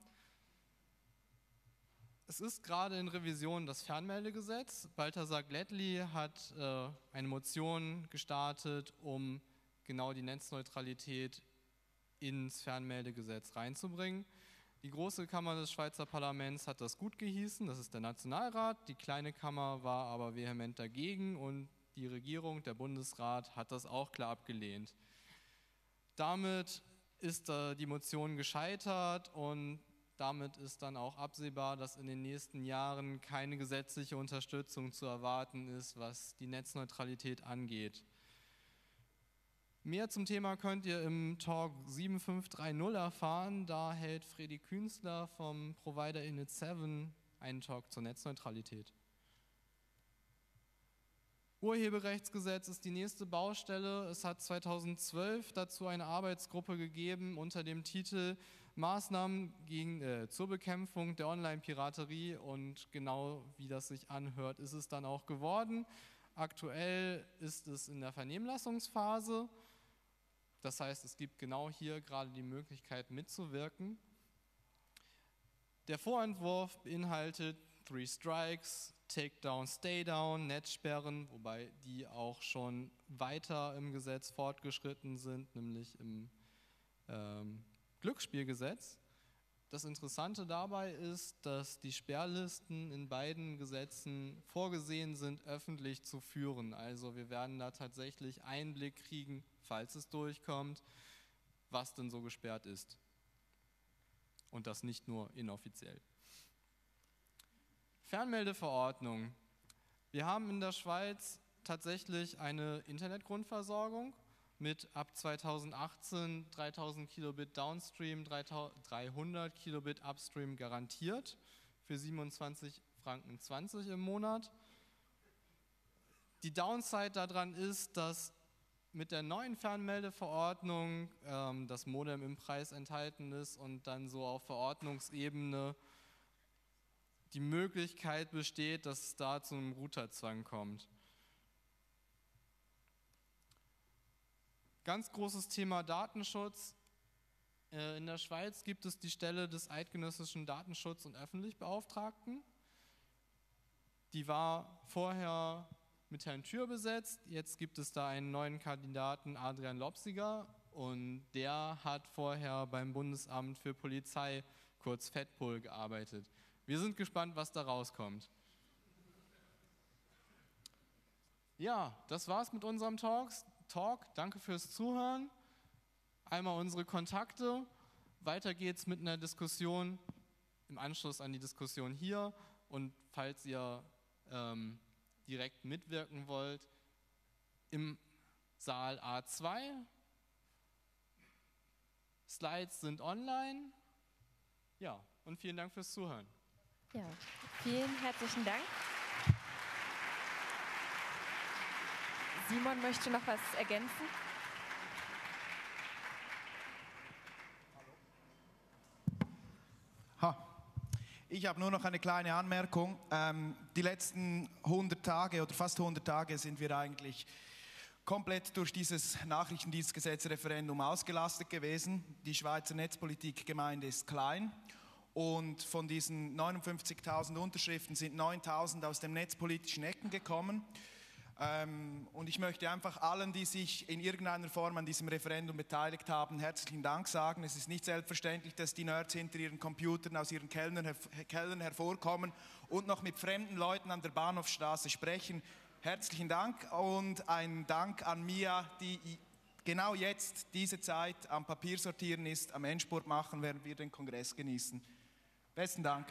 Es ist gerade in Revision das Fernmeldegesetz. Balthasar Glättli hat äh, eine Motion gestartet, um genau die Netzneutralität ins Fernmeldegesetz reinzubringen. Die große Kammer des Schweizer Parlaments hat das gut gehießen, das ist der Nationalrat. Die kleine Kammer war aber vehement dagegen und die Regierung, der Bundesrat hat das auch klar abgelehnt. Damit ist die Motion gescheitert und damit ist dann auch absehbar, dass in den nächsten Jahren keine gesetzliche Unterstützung zu erwarten ist, was die Netzneutralität angeht. Mehr zum Thema könnt ihr im Talk 7530 erfahren. Da hält Freddy Künstler vom Provider Init 7 einen Talk zur Netzneutralität. Urheberrechtsgesetz ist die nächste Baustelle. Es hat 2012 dazu eine Arbeitsgruppe gegeben unter dem Titel Maßnahmen gegen, äh, zur Bekämpfung der Online-Piraterie und genau wie das sich anhört, ist es dann auch geworden. Aktuell ist es in der Vernehmlassungsphase. Das heißt, es gibt genau hier gerade die Möglichkeit mitzuwirken. Der Vorentwurf beinhaltet Three Strikes, Takedown, Staydown, Netzsperren, wobei die auch schon weiter im Gesetz fortgeschritten sind, nämlich im ähm, Glücksspielgesetz. Das Interessante dabei ist, dass die Sperrlisten in beiden Gesetzen vorgesehen sind, öffentlich zu führen. Also wir werden da tatsächlich Einblick kriegen, falls es durchkommt, was denn so gesperrt ist. Und das nicht nur inoffiziell. Fernmeldeverordnung. Wir haben in der Schweiz tatsächlich eine Internetgrundversorgung mit ab 2018 3000 Kilobit Downstream, 300 Kilobit Upstream garantiert für 27 Franken 20 im Monat. Die Downside daran ist, dass mit der neuen Fernmeldeverordnung ähm, das Modem im Preis enthalten ist und dann so auf Verordnungsebene die Möglichkeit besteht, dass es da zu einem Routerzwang kommt. Ganz großes Thema Datenschutz. Äh, in der Schweiz gibt es die Stelle des eidgenössischen Datenschutz- und Öffentlichbeauftragten. Die war vorher mit Herrn Thür besetzt. Jetzt gibt es da einen neuen Kandidaten, Adrian Lopsiger, und der hat vorher beim Bundesamt für Polizei, kurz FEDPOL, gearbeitet. Wir sind gespannt, was da rauskommt. Ja, das war's mit unserem Talks. Talk. Danke fürs Zuhören. Einmal unsere Kontakte. Weiter geht's mit einer Diskussion im Anschluss an die Diskussion hier. Und falls ihr ähm, direkt mitwirken wollt, im Saal A2. Slides sind online. Ja, und vielen Dank fürs Zuhören. Ja, vielen herzlichen Dank. Simon möchte noch was ergänzen. Ich habe nur noch eine kleine Anmerkung. Ähm, die letzten 100 Tage oder fast 100 Tage sind wir eigentlich komplett durch dieses Nachrichtendienstgesetz-Referendum ausgelastet gewesen. Die Schweizer Netzpolitikgemeinde ist klein und von diesen 59.000 Unterschriften sind 9.000 aus dem netzpolitischen Ecken gekommen. Ähm, und ich möchte einfach allen, die sich in irgendeiner Form an diesem Referendum beteiligt haben, herzlichen Dank sagen. Es ist nicht selbstverständlich, dass die Nerds hinter ihren Computern aus ihren Kellern, Kellern hervorkommen und noch mit fremden Leuten an der Bahnhofstraße sprechen. Herzlichen Dank und ein Dank an Mia, die genau jetzt diese Zeit am Papier sortieren ist, am Endspurt machen, während wir den Kongress genießen. Besten Dank.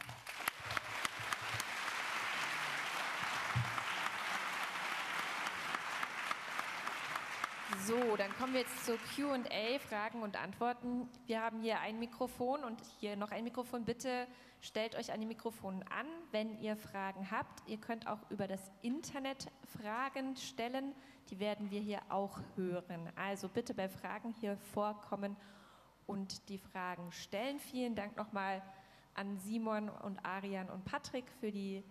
So, dann kommen wir jetzt zu QA, Fragen und Antworten. Wir haben hier ein Mikrofon und hier noch ein Mikrofon. Bitte stellt euch an die Mikrofone an, wenn ihr Fragen habt. Ihr könnt auch über das Internet Fragen stellen. Die werden wir hier auch hören. Also bitte bei Fragen hier vorkommen und die Fragen stellen. Vielen Dank nochmal an Simon und Arian und Patrick für die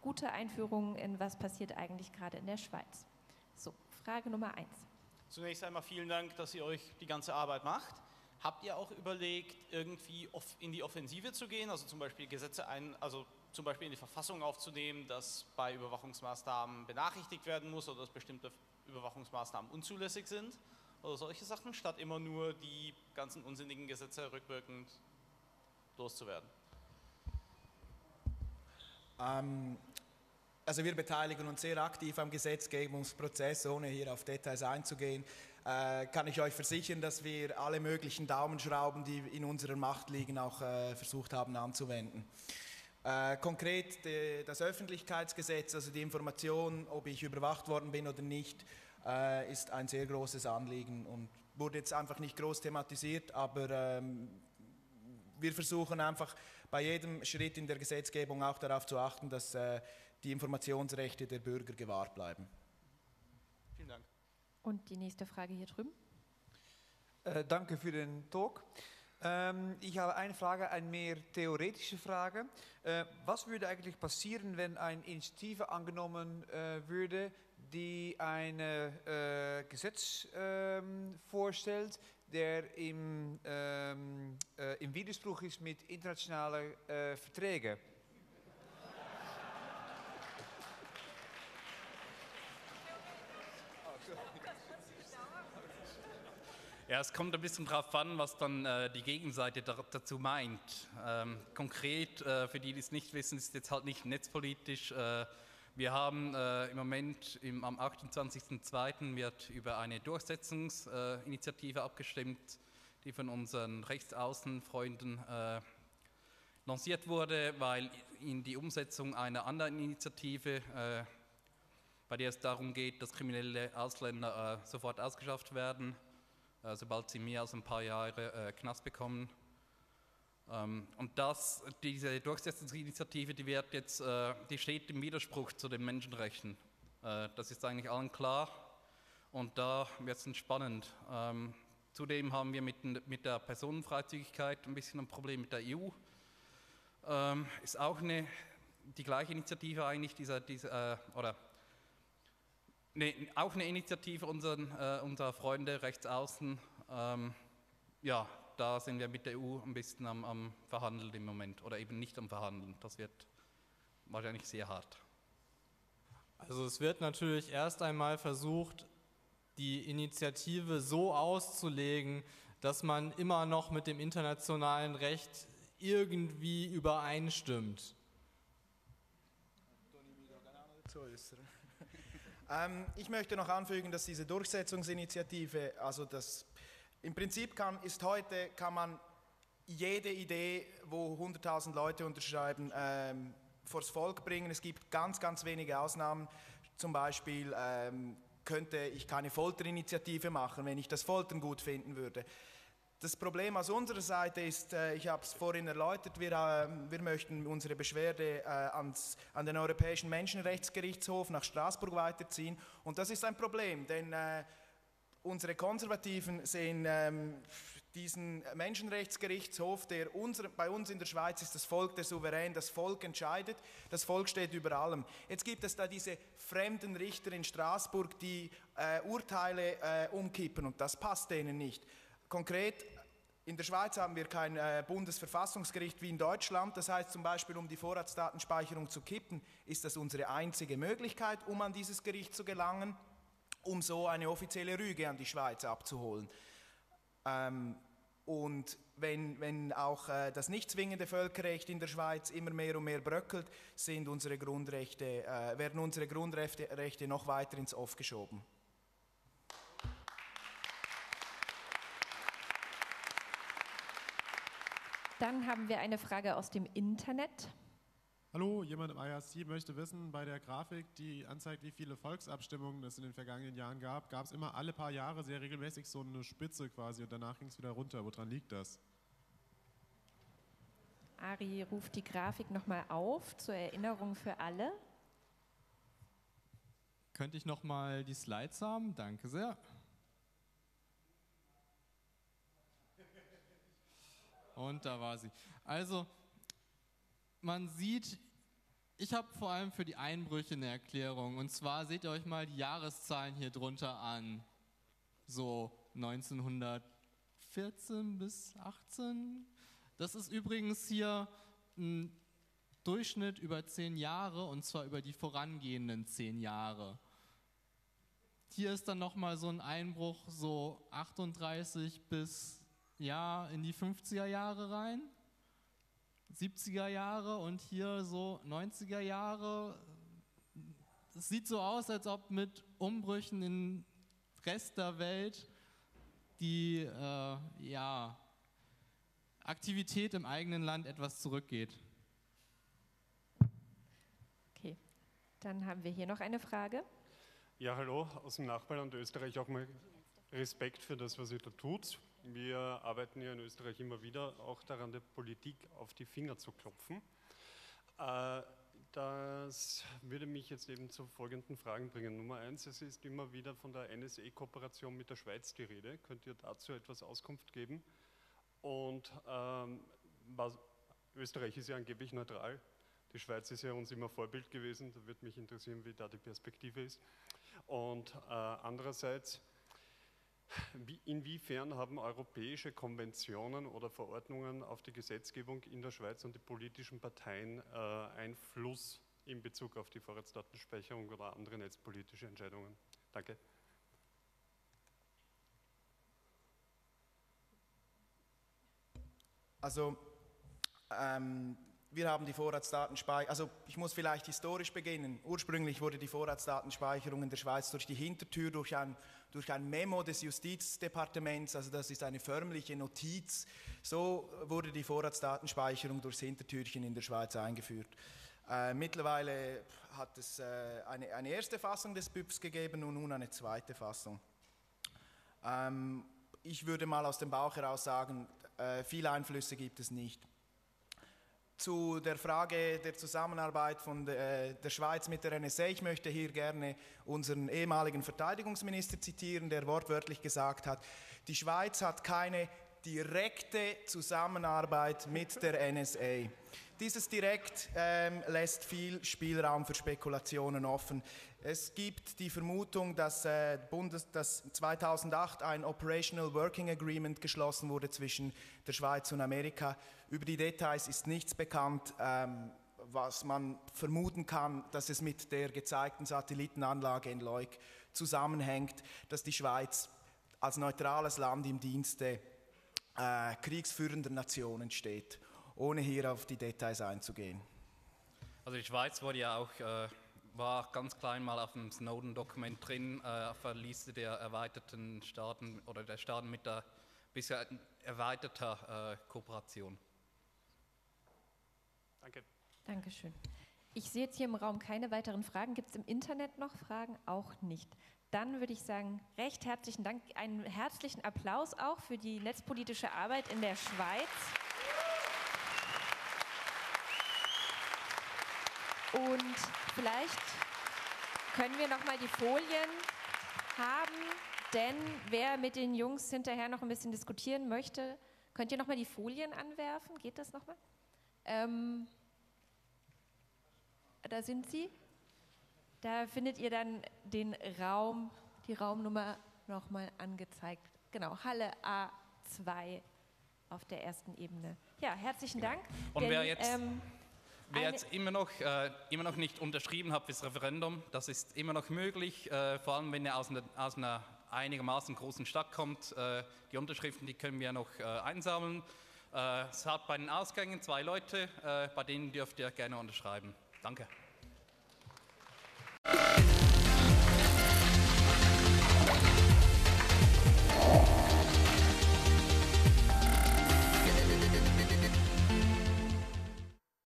gute Einführung in was passiert eigentlich gerade in der Schweiz. So, Frage Nummer eins. Zunächst einmal vielen Dank, dass ihr euch die ganze Arbeit macht. Habt ihr auch überlegt, irgendwie in die Offensive zu gehen, also zum Beispiel Gesetze ein, also zum Beispiel in die Verfassung aufzunehmen, dass bei Überwachungsmaßnahmen benachrichtigt werden muss oder dass bestimmte Überwachungsmaßnahmen unzulässig sind oder solche Sachen, statt immer nur die ganzen unsinnigen Gesetze rückwirkend loszuwerden? Ähm, also wir beteiligen uns sehr aktiv am Gesetzgebungsprozess, ohne hier auf Details einzugehen. Äh, kann ich euch versichern, dass wir alle möglichen Daumenschrauben, die in unserer Macht liegen, auch äh, versucht haben anzuwenden. Äh, konkret die, das Öffentlichkeitsgesetz, also die Information, ob ich überwacht worden bin oder nicht, äh, ist ein sehr großes Anliegen und wurde jetzt einfach nicht groß thematisiert, aber ähm, wir versuchen einfach bei jedem Schritt in der Gesetzgebung auch darauf zu achten, dass äh, die Informationsrechte der Bürger gewahrt bleiben. Vielen Dank. Und die nächste Frage hier drüben. Äh, danke für den Talk. Ähm, ich habe eine Frage, eine mehr theoretische Frage. Äh, was würde eigentlich passieren, wenn eine Initiative angenommen äh, würde, die ein äh, Gesetz ähm, vorstellt, der im, ähm, äh, im Widerspruch ist mit internationalen äh, Verträgen. Ja, es kommt ein bisschen darauf an, was dann äh, die Gegenseite da, dazu meint. Ähm, konkret, äh, für die, die es nicht wissen, ist jetzt halt nicht netzpolitisch. Äh, wir haben äh, im Moment im, am 28.02. wird über eine Durchsetzungsinitiative abgestimmt, die von unseren Rechtsaußenfreunden äh, lanciert wurde, weil in die Umsetzung einer anderen Initiative, äh, bei der es darum geht, dass kriminelle Ausländer sofort ausgeschafft werden, äh, sobald sie mehr als ein paar Jahre äh, Knast bekommen. Ähm, und das, diese Durchsetzungsinitiative, die, wird jetzt, äh, die steht im Widerspruch zu den Menschenrechten. Äh, das ist eigentlich allen klar und da wird es spannend. Ähm, zudem haben wir mit, der Personenfreizügigkeit ein bisschen ein Problem mit der EU. Ähm, ist auch eine, die gleiche Initiative eigentlich, dieser, dieser, äh, oder Ne, auch eine Initiative unseren, unserer Freunde rechts außen. Ja, da sind wir mit der EU ein bisschen am, am Verhandeln im Moment oder eben nicht am Verhandeln. Das wird wahrscheinlich sehr hart. Also es wird natürlich erst einmal versucht, die Initiative so auszulegen, dass man immer noch mit dem internationalen Recht irgendwie übereinstimmt. Ähm, ich möchte noch anfügen, dass diese Durchsetzungsinitiative, also das im Prinzip kann, ist heute, kann man jede Idee, wo 100.000 Leute unterschreiben, ähm, vors Volk bringen. Es gibt ganz, ganz wenige Ausnahmen. Zum Beispiel ähm, könnte ich keine Folterinitiative machen, wenn ich das Foltern gut finden würde. Das Problem aus unserer Seite ist, äh, ich habe es vorhin erläutert, wir, äh, wir möchten unsere Beschwerde äh, ans, an den Europäischen Menschenrechtsgerichtshof nach Straßburg weiterziehen. Und das ist ein Problem, denn unsere Konservativen sehen ähm, diesen Menschenrechtsgerichtshof, der unser, bei uns in der Schweiz ist das Volk der Souverän, das Volk entscheidet, das Volk steht über allem. Jetzt gibt es da diese fremden Richter in Straßburg, die äh, Urteile äh, umkippen und das passt denen nicht. Konkret, in der Schweiz haben wir kein äh, Bundesverfassungsgericht wie in Deutschland. Das heißt zum Beispiel, um die Vorratsdatenspeicherung zu kippen, ist das unsere einzige Möglichkeit, um an dieses Gericht zu gelangen, um so eine offizielle Rüge an die Schweiz abzuholen. Ähm, und wenn, wenn auch äh, das nicht zwingende Völkerrecht in der Schweiz immer mehr und mehr bröckelt, sind unsere Grundrechte, äh, werden unsere Grundrechte noch weiter ins Off geschoben. Dann haben wir eine Frage aus dem Internet. Hallo, jemand im IRC möchte wissen, bei der Grafik, die anzeigt, wie viele Volksabstimmungen es in den vergangenen Jahren gab, gab es immer alle paar Jahre sehr regelmäßig so eine Spitze quasi und danach ging es wieder runter. Woran liegt das? Ari ruft die Grafik nochmal auf, zur Erinnerung für alle. Könnte ich nochmal die Slides haben? Danke sehr. Und da war sie. Also, man sieht, ich habe vor allem für die Einbrüche eine Erklärung. Und zwar seht ihr euch mal die Jahreszahlen hier drunter an. So 1914 bis 18. Das ist übrigens hier ein Durchschnitt über zehn Jahre und zwar über die vorangehenden zehn Jahre. Hier ist dann nochmal so ein Einbruch, so 38 bis ja, in die 50er Jahre rein, 70er Jahre und hier so 90er Jahre. Es sieht so aus, als ob mit Umbrüchen im Rest der Welt die äh, ja, Aktivität im eigenen Land etwas zurückgeht. Okay, dann haben wir hier noch eine Frage. Ja, hallo, aus dem Nachbarland Österreich auch mal Respekt für das, was ihr da tut. Wir arbeiten ja in Österreich immer wieder auch daran, der Politik auf die Finger zu klopfen. Äh, das würde mich jetzt eben zu folgenden Fragen bringen. Nummer eins, es ist immer wieder von der NSE-Kooperation mit der Schweiz die Rede. Könnt ihr dazu etwas Auskunft geben? Und ähm, was, Österreich ist ja angeblich neutral. Die Schweiz ist ja uns immer Vorbild gewesen. Da würde mich interessieren, wie da die Perspektive ist. Und äh, andererseits, Inwiefern haben europäische Konventionen oder Verordnungen auf die Gesetzgebung in der Schweiz und die politischen Parteien äh, Einfluss in Bezug auf die Vorratsdatenspeicherung oder andere netzpolitische Entscheidungen? Danke. Also ähm, wir haben die Vorratsdatenspeicherung, also ich muss vielleicht historisch beginnen. Ursprünglich wurde die Vorratsdatenspeicherung in der Schweiz durch die Hintertür, durch ein, durch ein Memo des Justizdepartements, also das ist eine förmliche Notiz, so wurde die Vorratsdatenspeicherung durchs Hintertürchen in der Schweiz eingeführt. Äh, mittlerweile hat es äh, eine, eine, erste Fassung des BÜPs gegeben und nun eine zweite Fassung. Ähm, ich würde mal aus dem Bauch heraus sagen, äh, viele Einflüsse gibt es nicht. Zu der Frage der Zusammenarbeit von der, äh, der Schweiz mit der NSA, ich möchte hier gerne unseren ehemaligen Verteidigungsminister zitieren, der wortwörtlich gesagt hat, die Schweiz hat keine direkte Zusammenarbeit mit der NSA. Dieses direkt ähm, lässt viel Spielraum für Spekulationen offen. Es gibt die Vermutung, dass, äh, Bundes, dass 2008 ein Operational Working Agreement geschlossen wurde zwischen der Schweiz und Amerika. Über die Details ist nichts bekannt. Ähm, was man vermuten kann, dass es mit der gezeigten Satellitenanlage in Leuk zusammenhängt, dass die Schweiz als neutrales Land im Dienste äh, kriegsführender Nationen steht ohne hier auf die Details einzugehen. Also die Schweiz wurde ja auch, äh, war ganz klein mal auf dem Snowden-Dokument drin, äh, auf der Liste der erweiterten Staaten oder der Staaten mit der bisher erweiterter äh, Kooperation. Danke. Dankeschön. Ich sehe jetzt hier im Raum keine weiteren Fragen. Gibt es im Internet noch Fragen? Auch nicht. Dann würde ich sagen, recht herzlichen Dank, einen herzlichen Applaus auch für die netzpolitische Arbeit in der Schweiz. Und vielleicht können wir noch mal die Folien haben, denn wer mit den Jungs hinterher noch ein bisschen diskutieren möchte, könnt ihr noch mal die Folien anwerfen? Geht das noch mal? Ähm, da sind sie. Da findet ihr dann den Raum, die Raumnummer noch mal angezeigt. Genau, Halle A2 auf der ersten Ebene. Ja, herzlichen Dank. Und wer jetzt ähm, Wer jetzt immer noch, äh, immer noch nicht unterschrieben hat fürs Referendum, das ist immer noch möglich, äh, vor allem wenn er aus einer, aus einer einigermaßen großen Stadt kommt. Äh, die Unterschriften, die können wir noch äh, einsammeln. Äh, es hat bei den Ausgängen zwei Leute, äh, bei denen dürft ihr gerne unterschreiben. Danke.